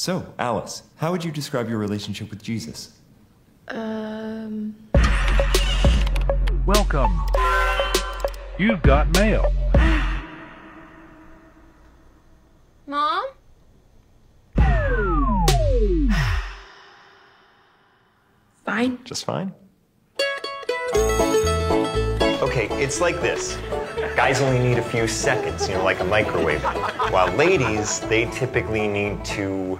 So, Alice, how would you describe your relationship with Jesus? Um. Welcome. You've got mail. Mom? Fine. Just fine? Okay, it's like this. Guys only need a few seconds, you know, like a microwave. While ladies, they typically need to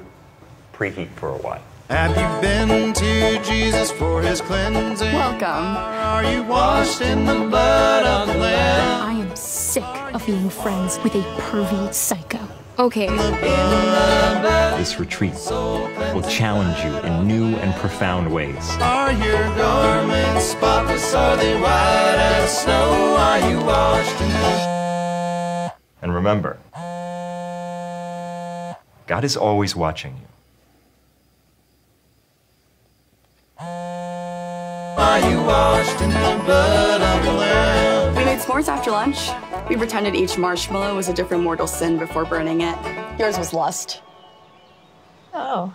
preheat for a while. Have you been to Jesus for his cleansing? Welcome. Are you washed in the blood of the Lamb? I am sick of being friends with a pervy psycho. Okay. This retreat will challenge you in new and profound ways. Are your garments spotless? Are they white as snow? Are you washed in the And remember, God is always watching you. Are you washed in the blood of the Lamb? We made s'mores after lunch. We pretended each marshmallow was a different mortal sin before burning it. Yours was lust. Oh.